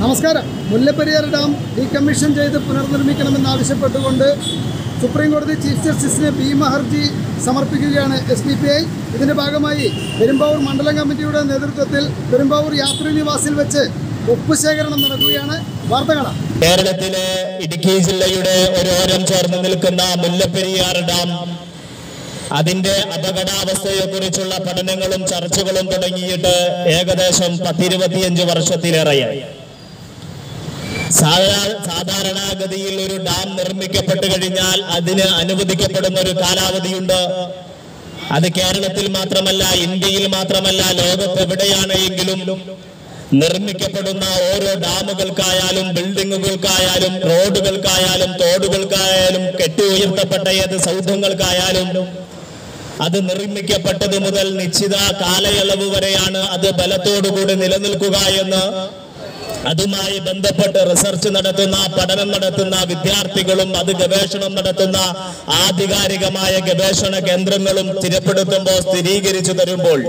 നമസ്കാരം. Mullaperiyar dam decommission ചെയ്ത് പുനർനിർമ്മിക്കണമെന്നാവശ്യപ്പെട്ടുകൊണ്ട് സുപ്രീം കോടതി ചീഫ് ജസ്റ്റിസിന് ഭീമ ഹർജി സമർപ്പിക്കുകയാണ് എസ് ഡി പി ഐ. ഇതിന്റെ ഭാഗമായി പെരുമ്പാവൂർ മണ്ഡലം കമ്മിറ്റിയുടെ നേതൃത്വത്തിൽ പെരുമ്പാവൂർ യാത്രി നിവാസിൽ വെച്ച് ഒപ്പ് ശേഖരണം നടക്കുകയാണ്. വാർത്തകളാണ് കേരളത്തിലെ ഇടുക്കി ജില്ലയുടെ ഒരോരം ചേർന്ന് നിൽക്കുന്ന മുല്ലപ്പെരിയാർ ഡാം അതിന്റെ അപകടാവസ്ഥയെക്കുറിച്ചുള്ള പഠനങ്ങളും ചർച്ചകളും തുടങ്ങിയിട്ട് ഏകദേശം പത്തിരുപത്തിയഞ്ച് വർഷത്തിലേറെയായി. സാധാരണഗതിയിൽ ഒരു ഡാം നിർമ്മിക്കപ്പെട്ടു കഴിഞ്ഞാൽ അതിന് അനുവദിക്കപ്പെടുന്ന ഒരു കാലാവധിയുണ്ട്. അത് കേരളത്തിൽ മാത്രമല്ല ഇന്ത്യയിൽ മാത്രമല്ല ലോകത്ത് എവിടെയാണെങ്കിലും നിർമ്മിക്കപ്പെടുന്ന ഓരോ ഡാമുകൾക്കായാലും ബിൽഡിങ്ങുകൾക്കായാലും റോഡുകൾക്കായാലും തോടുകൾക്കായാലും കെട്ടി ഉയർത്തപ്പെട്ട ഏത് സൗധങ്ങൾക്കായാലും അത് നിർമ്മിക്കപ്പെട്ടത് മുതൽ നിശ്ചിത കാലയളവ് വരെയാണ് അത് ബലത്തോടുകൂടി നിലനിൽക്കുക എന്ന് അതുമായി ബന്ധപ്പെട്ട് റിസർച്ച് നടത്തുന്ന പഠനം നടത്തുന്ന വിദ്യാർത്ഥികളും അത് ഗവേഷണം നടത്തുന്ന ആധികാരികമായ ഗവേഷണ കേന്ദ്രങ്ങളും സ്ഥിരപ്പെടുത്തുമ്പോൾ സ്ഥിരീകരിച്ചു തരുമ്പോൾ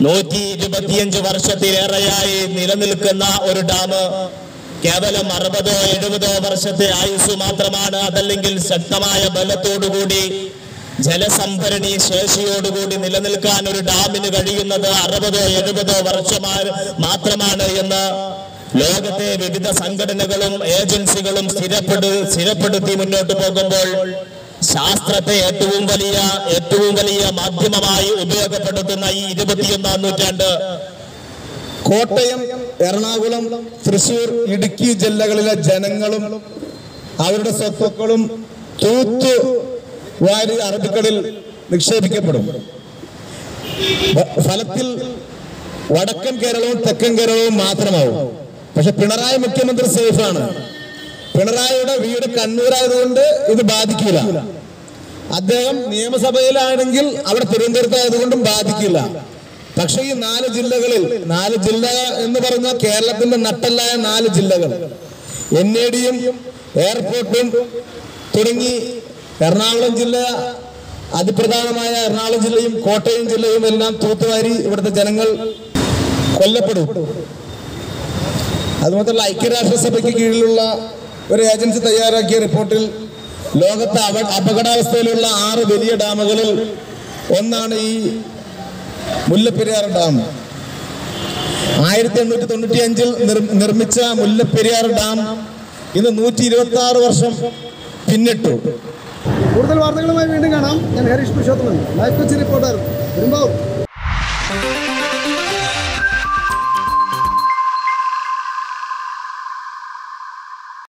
നൂറ്റി ഇരുപത്തിയഞ്ച് വർഷത്തിലേറെയായി നിലനിൽക്കുന്ന ഒരു ഡാം കേവലം അറുപതോ എഴുപതോ വർഷത്തെ ആയുസ് മാത്രമാണ്. അതല്ലെങ്കിൽ ശക്തമായ ബലത്തോടുകൂടി ജലസംഭരണി ശേഷിയോടുകൂടി നിലനിൽക്കാൻ ഒരു ഡാമിന് കഴിയുന്നത് അറുപതോ എഴുപതോ വർഷമാ മാത്രമാണ് എന്ന് ലോകത്തെ വിവിധ സംഘടനകളും ഏജൻസികളും സ്ഥിരപ്പെടു സ്ഥിരപ്പെടുത്തി മുന്നോട്ട് പോകുമ്പോൾ ശാസ്ത്രത്തെ ഏറ്റവും വലിയ ഏറ്റവും വലിയ മാധ്യമമായി ഉപയോഗപ്പെടുത്തുന്ന ഈ ഇരുപത്തിയൊന്നാം നൂറ്റാണ്ട്. കോട്ടയം എറണാകുളം തൃശൂർ ഇടുക്കി ജില്ലകളിലെ ജനങ്ങളും അവരുടെ സ്വത്തുക്കളും തൂത്തു വാരി അറബിക്കടലിൽ നിക്ഷേപിക്കപ്പെടും. ഫലത്തിൽ വടക്കൻ കേരളവും തെക്കൻ കേരളവും മാത്രമാവും. പക്ഷെ പിണറായി മുഖ്യമന്ത്രി സേഫാണ്. പിണറായിയുടെ വീട് കണ്ണൂരായതുകൊണ്ട് ഇത് ബാധിക്കില്ല. അദ്ദേഹം നിയമസഭയിലാണെങ്കിൽ അവിടെ തിരുവനന്തപുരത്തായതുകൊണ്ടും ബാധിക്കില്ല. പക്ഷെ ഈ നാല് ജില്ലകളിൽ നാല് ജില്ല എന്ന് പറഞ്ഞാൽ കേരളത്തിന്റെ നട്ടല്ലായ നാല് ജില്ലകൾ എൻ എയർപോർട്ടും തുടങ്ങി എറണാകുളം ജില്ല അതിപ്രധാനമായ എറണാകുളം ജില്ലയും കോട്ടയം ജില്ലയും എല്ലാം തൂത്തുവാരി ഇവിടുത്തെ ജനങ്ങൾ കൊല്ലപ്പെടും. അതുമാത്രമല്ല ഐക്യരാഷ്ട്രസഭയ്ക്ക് കീഴിലുള്ള ഒരു ഏജൻസി തയ്യാറാക്കിയ റിപ്പോർട്ടിൽ ലോകത്തെ അപ- അപകടാവസ്ഥയിലുള്ള ആറ് വലിയ ഡാമുകളിൽ ഒന്നാണ് ഈ മുല്ലപ്പെരിയാർ ഡാം. ആയിരത്തി എണ്ണൂറ്റി തൊണ്ണൂറ്റി അഞ്ചിൽ നിർമ്മിച്ച മുല്ലപ്പെരിയാർ ഡാം ഇന്ന് നൂറ്റി ഇരുപത്തി ആറ് വർഷം പിന്നിട്ടു. കൂടുതൽ വാർത്തകളുമായി വീണ്ടും കാണാം. ഞാൻ Harish Purushothaman. Life Kochi reporter Perumbavoor